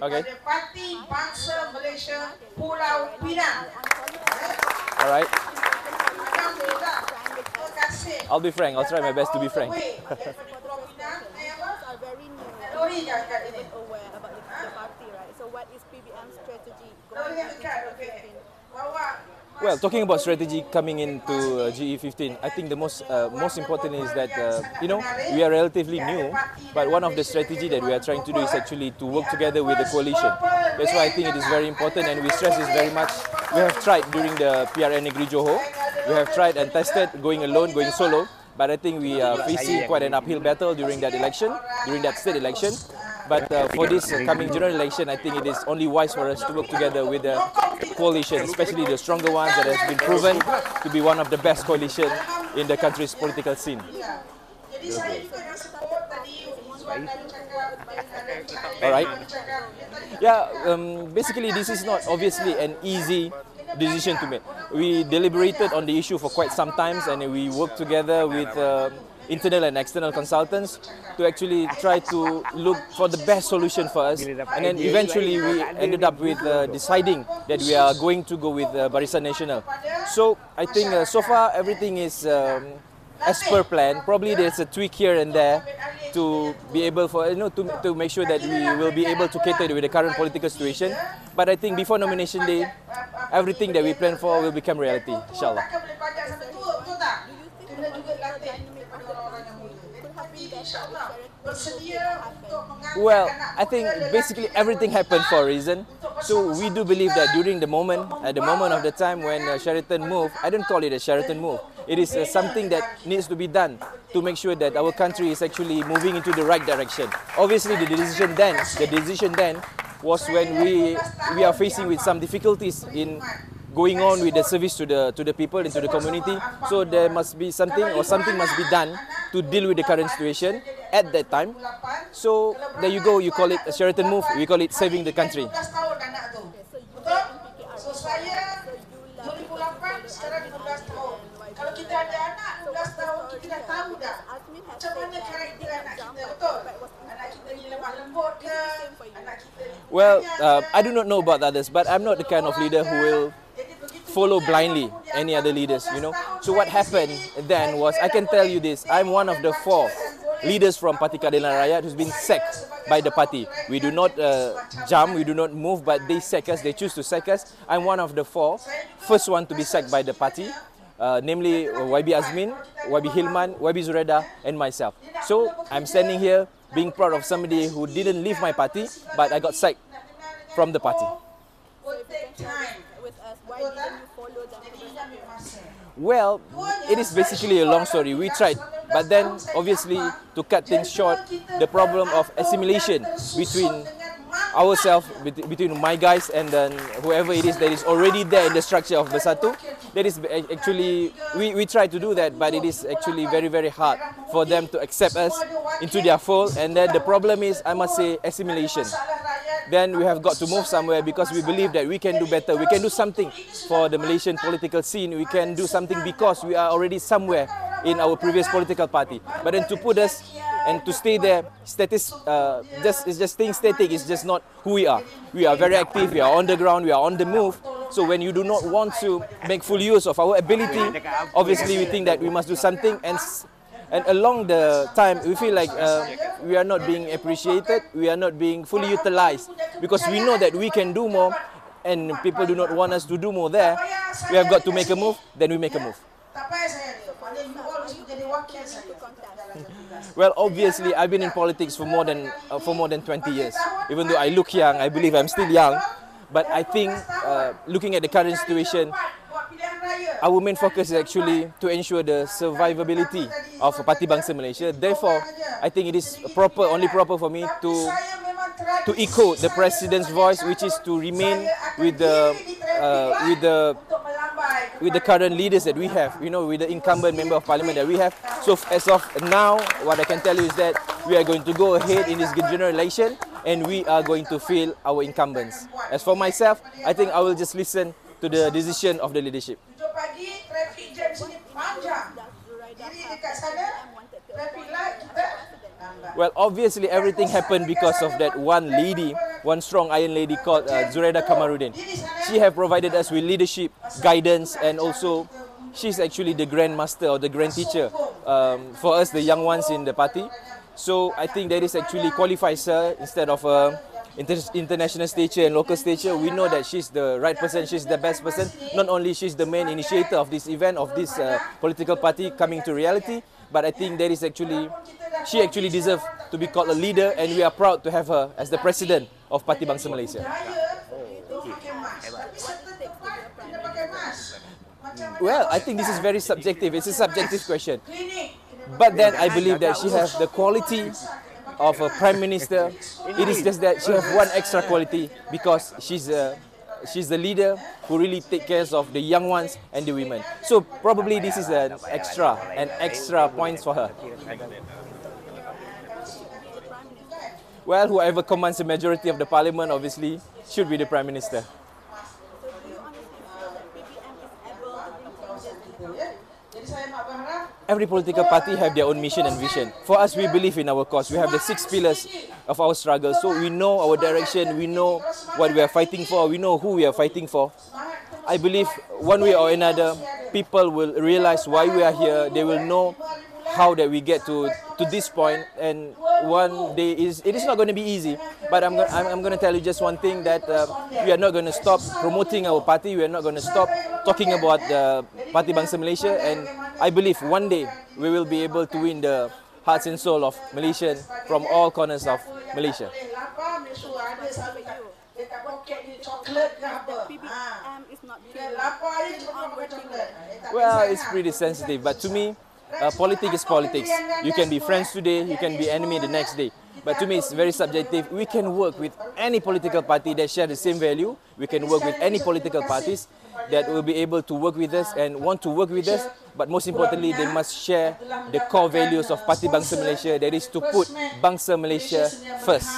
Okay. daripada Parti Bangsa Malaysia Pulau Pinang. All right. Alhamdulillah. Terima kasih. I'll be frank. I'll try my best to be frank. way daripada Pulau Pinang, apa? are very new Lori kat kat ini. aware about the, the party, right? So what is PBM's strategy Lori going yang into dekat, okey. 2015? Bawa Well, talking about strategy coming into uh, GE15, I think the most uh, most important is that uh, you know we are relatively new, but one of the strategy that we are trying to do is actually to work together with the coalition. That's why I think it is very important, and we stress this very much. We have tried during the PRN Negeri Johor, we have tried and tested going alone, going solo, but I think we are facing quite an uphill battle during that election, during that state election. But uh, for this uh, coming general election, I think it is only wise for us to work together with the coalition, especially the stronger ones that has been proven to be one of the best coalition in the country's political scene. Cakap Alright. Yeah, um, basically this is not obviously an easy decision to make. We deliberated on the issue for quite some times and we worked together with uh, internal and external consultants to actually try to look for the best solution for us. And then eventually we ended up with uh, deciding that we are going to go with uh, Barisan Nasional. So I think uh, so far everything is um, as per plan. Probably there's a tweak here and there to be able for you know to, to make sure that we will be able to cater with the current political situation. But I think before nomination day, everything that we plan for will become reality, inshallah. Well, I think basically everything happened for a reason. So we do believe that during the moment, at the moment of the time when uh, Sheraton moved, I don't call it a Sheraton move. It is uh, something that needs to be done to make sure that our country is actually moving into the right direction. Obviously, the decision then, the decision then was when we we are facing with some difficulties in going on with the service to the to the people and to the community. So there must be something or something must be done to deal with the current situation at that time. So there you go. You call it a Sheraton move. We call it saving the country. 15 tahun anak tu. Betul? So saya 2008 sekarang 15 tahun. Kalau kita ada anak 15 tahun kita dah tahu dah macam mana karakter anak kita betul. Anak kita ni lemah lembut ke? Anak kita ni Well, uh. I do not know about others, but I'm not the kind of leader who will follow blindly any other leaders. You know. 15 tahun So what happened then was I can tell you this. I'm one of the four leaders from Parti Keadilan Rakyat who's been sacked by the party. We do not uh, jump, we do not move, but they sack us. They choose to sack us. I'm one of the four, first one to be sacked by the party. Uh, namely YB Azmin, YB Hilman, YB Zureda, and myself. So I'm standing here being proud of somebody who didn't leave my party, but I got sacked from the party. With us, why didn't you follow. Well, it is basically a long story. We tried, but then obviously to cut things short, the problem of assimilation between ourselves, between my guys and then whoever it is that is already there in the structure of Bersatu, that is actually we, we try to do that, but it is actually very very hard for them to accept us into their fold. And then the problem is, I must say, assimilation. Then we have got to move somewhere because we believe that we can do better. We can do something for the Malaysian political scene. We can do something because we are already somewhere in our previous political party. But then to put us and to stay there, status, uh, just it's just staying static is just not who we are. We are very active. We are on the ground. We are on the move. So when you do not want to make full use of our ability, obviously we think that we must do something and. And along the time, we feel like uh, we are not being appreciated, we are not being fully utilized because we know that we can do more and people do not want us to do more there. We have got to make a move, then we make a move. Tak payah saya ni. Mana you all mesti jadi wakil saya. Dalam tugas. Well, obviously, I've been in politics for more than uh, for more than 20 years. Even though I look young, I believe I'm still young. But I think, uh, looking at the current situation, Buat pilihan raya. Our main focus is actually to ensure the survivability of Parti Bangsa Malaysia. Therefore, I think it is proper, only proper for me to to echo the president's voice, which is to remain with the uh, with the with the current leaders that we have, you know, with the incumbent member of parliament that we have. So as of now, what I can tell you is that we are going to go ahead in this general election and we are going to fill our incumbents. As for myself, I think I will just listen to the decision of the leadership. Dekat sana traffic light kita lambat. Well, obviously everything happened because of that one lady, one strong iron lady called uh, Zureda Kamarudin. She have provided us with leadership, guidance, and also she's actually the grandmaster or the grand teacher um, for us, the young ones in the party. So I think that is actually qualifies her instead of a inter- international stature and local stature. We know that she's the right person, she's the best person. Not only she's the main initiator of this event, of this uh, political party coming to reality, but I think that is actually she actually deserves to be called a leader, and we are proud to have her as the president of Parti Bangsa Malaysia. Well, I think this is very subjective. It's a subjective question. But then I believe that she has the quality of a prime minister. It is just that she has one extra quality because she's a she's the leader who really take care of the young ones and the women. So probably this is an extra, an extra points for her. Well, whoever commands the majority of the parliament obviously should be the prime minister. Every political party have their own mission and vision. For us, we believe in our cause. We have the six pillars of our struggle. So we know our direction, we know what we are fighting for, we know who we are fighting for. I believe one way or another, people will realize why we are here. They will know how that we get to to this point. and one day is it is not going to be easy but i'm going I'm, I'm going to tell you just one thing that uh, we are not going to stop promoting our party we are not going to stop talking about the party bangsa malaysia and i believe one day we will be able to win the hearts and soul of malaysian from all corners of malaysia Well, it's pretty sensitive, but to me, uh, politics is politics. You can be friends today, you can be enemy the next day. But to me, it's very subjective. We can work with any political party that share the same value. We can work with any political parties that will be able to work with us and want to work with us. But most importantly, they must share the core values of Parti Bangsa Malaysia. That is to put Bangsa Malaysia first.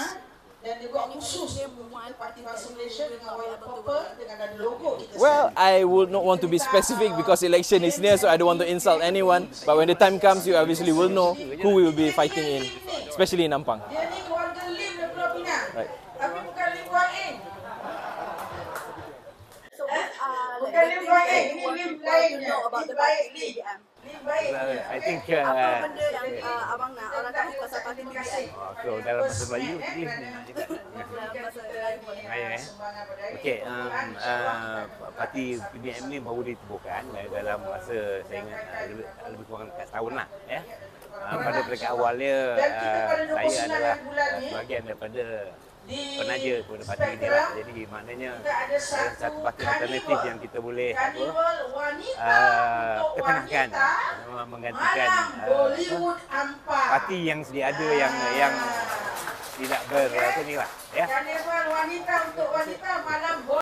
Well, I would not want to be specific because election is near, so I don't want to insult anyone. But when the time comes, you obviously will know who we will be fighting in, especially in Ampang. Dia ni keluarga Lim dari Pulau Pinang. Right. Tapi bukan Lim Wang Eng. So what are like Bukan Lim you Ini want Lim lain. Lim baik. PBM? Lim baik. Well, I think Apa uh, benda yang uh, abang nak orang tahu pasal parti PBM? so dalam bahasa Melayu ni juga. Dalam bahasa lain boleh. Saya eh. Okey, um, uh, parti PBM ni baru ditubuhkan eh, dalam masa saya ingat uh, lebih, lebih kurang dekat setahun lah ya. Uh, pada peringkat awalnya uh, saya adalah uh, sebahagian daripada penaja kepada parti ini lah. Jadi maknanya salah satu parti alternatif yang kita boleh apa, uh, ketengahkan uh, menggantikan uh, Bollywood parti yang sedia ada yang yang tidak ber apa ni lah ya. Karnival wanita untuk wanita malam